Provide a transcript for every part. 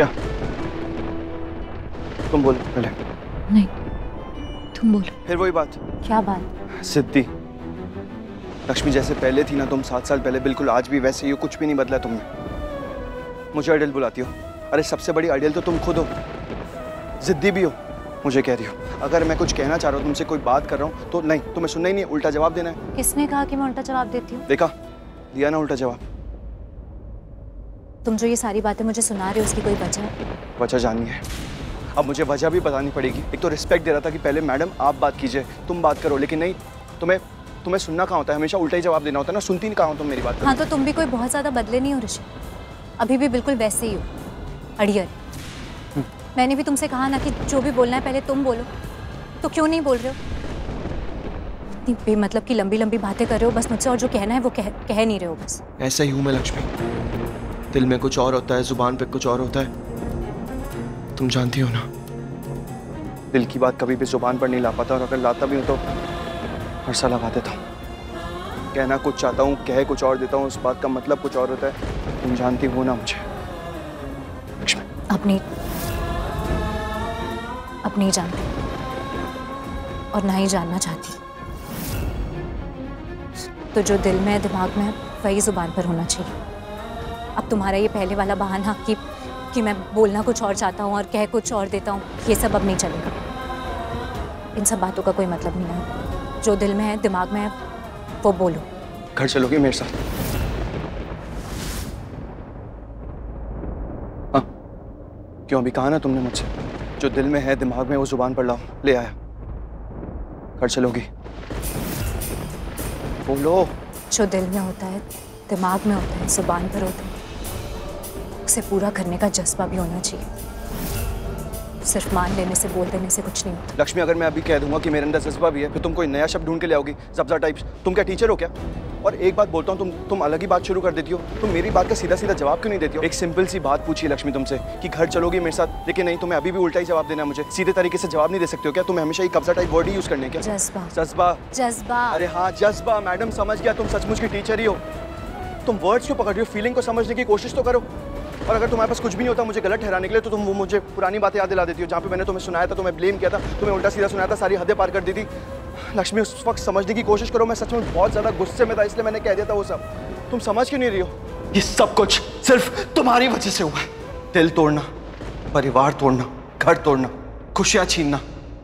क्या? तुम बोलो पहले। नहीं तुम बोलो। फिर वही बात। क्या बात? सिद्धि लक्ष्मी जैसे पहले थी ना तुम सात साल पहले बिल्कुल आज भी वैसे ही हो कुछ भी नहीं बदला तुमने। मुझे आइडियल बुलाती हो। अरे सबसे बड़ी आइडियल तो तुम खुद हो। जिद्दी भी हो मुझे कह रही हो। अगर मैं कुछ कहना चाह रहा हूँ तुमसे कोई बात कर रहा हूँ तो नहीं तुम्हें सुनना ही नहीं उल्टा जवाब देना है। किसने कहा कि मैं उल्टा जवाब देती हूँ? देखा दिया ना उल्टा जवाब। तुम जो ये सारी बातें मुझे सुना रहे हो उसकी कोई वजह? वजह जाननी है। अब मुझे वजह भी बतानी पड़ेगी। एक तो रिस्पेक्ट दे रहा था कि पहले मैडम आप बात कीजिए तुम बात करो लेकिन नहीं तुम्हें तुम्हें सुनना कहाँ होता है? हमेशा उल्टा ही जवाब देना होता है ना सुनती नहीं कहाँ हो तुम मेरी बात हाँ तो तुम भी कोई बहुत ज़्यादा बदले नहीं हो ऋषि। अभी भी बिल्कुल वैसे ही हो। अड़ियर मैंने भी तुमसे कहा ना कि जो भी बोलना है पहले तुम बोलो। तो क्यों नहीं बोल रहे हो? इतनी बेमतलब की लंबी लंबी बातें कर रहे हो बस मुझसे और जो कहना है वो कह कह नहीं रहे हो बस। ऐसा ही हूँ मैं लक्ष्मी। दिल में कुछ और होता है, ज़ुबान पे कुछ और होता है। तुम जानती हो ना? दिल की बात कभी भी ज़ुबान पर नहीं ला पाता और अगर लाता भी हूँ तो हर साल लगा देता हूँ। कहना कुछ चाहता हूँ, कह कुछ और देता हूँ, उस बात का मतलब कुछ और होता है। तुम जानती हो ना मुझे? अब नहीं जानती और ना ही जानना चाहती। तो जो दिल में, दिमाग में वही ज़ुबान पर होना चाहिए। अब तुम्हारा ये पहले वाला बहाना कि कि मैं बोलना कुछ और चाहता हूँ और कह कुछ और देता हूँ ये सब अब नहीं चलेगा। इन सब बातों का कोई मतलब नहीं है। जो दिल में है दिमाग में है वो बोलो। घर चलोगे मेरे साथ? हाँ। क्यों अभी कहा ना तुमने मुझसे? जो दिल में है दिमाग में वो ज़ुबान पर लाओ ले आया। घर चलोगी? बोलो। जो दिल में होता है दिमाग में होता है ज़ुबान पर होता है। उसे पूरा करने का जज्बा भी होना चाहिए। सिर्फ़ मान लेने से बोल देने से कुछ नहीं होता। लक्ष्मी अगर मैं अभी कह दूँगा कि मेरे अंदर जज्बा भी है फिर तुम कोई नया शब्द ढूंढ के ले आओगी जब्जा टाइप्स तुम क्या टीचर हो क्या? और एक बात बोलता हूँ तुम तुम अलग ही बात शुरू कर देती हो। तुम मेरी बात का सीधा सीधा जवाब क्यों नहीं देती हो? एक सिंपल सी बात पूछी लक्ष्मी तुमसे कि घर चलोगी मेरे साथ लेकिन नहीं तुम्हें अभी भी उल्टा ही जवाब देना है मुझे। सीधे तरीके से जवाब नहीं दे सकते हो क्या? तुम्हें हमेशा ही कब्जा टाइप वर्ड ही यूज़ करने क्या? जज्बा। जज्बा। जज्बा। अरे हाँ जज्बा। मैडम समझ गया तुम सचमुच की टीचर ही हो। तुम वर्ड्स क्यों पकड़ रही हो? फीलिंग को समझने की कोशिश तो करो। और अगर तुम्हारे पास कुछ भी नहीं होता मुझे गलत ठहराने के लिए तो तुम वो मुझे पुरानी बातें याद दिला देती हो, जहाँ पे मैंने तुम्हें सुनाया था, तुम्हें ब्लेम किया था, तुम्हें उल्टा सीधा सुनाया था, सारी हदें पार कर दी थी। लक्ष्मी, उस वक्त समझने की कोशिश करो, मैं सच में बहुत ज़्यादा गुस्से में था, इसलिए मैंने कह दिया था वो सब। तुम समझ क्यों नहीं रही हो? ये सब कुछ सिर्फ़ तुम्हारी वजह से हुआ है। दिल तोड़ना, परिवार तोड़ना, घर तोड़ना, खुशियाँ छीनना,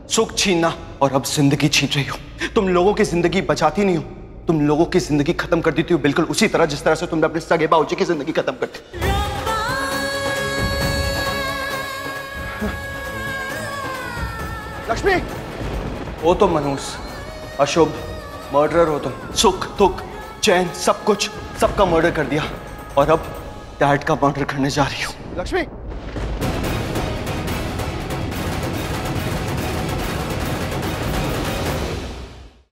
सुख छीनना, और अब ज़िंदगी छीन रही हो। तुम लोगों की ज़िंदगी बचाती नहीं हो। तुम लोगों की ज़िंदगी खत्म कर देती हो, बिल्कुल उसी तरह जिस तरह से तुमने अपने सगे बाउजी की ज़िंदगी खत्म कर दी। लक्ष्मी! वो तो मनुष्य अशुभ मर्डरर हो तुम। सुख दुख चैन सब कुछ सबका मर्डर कर दिया। और अब डैड का मर्डर करने जा रही हूँ। लक्ष्मी!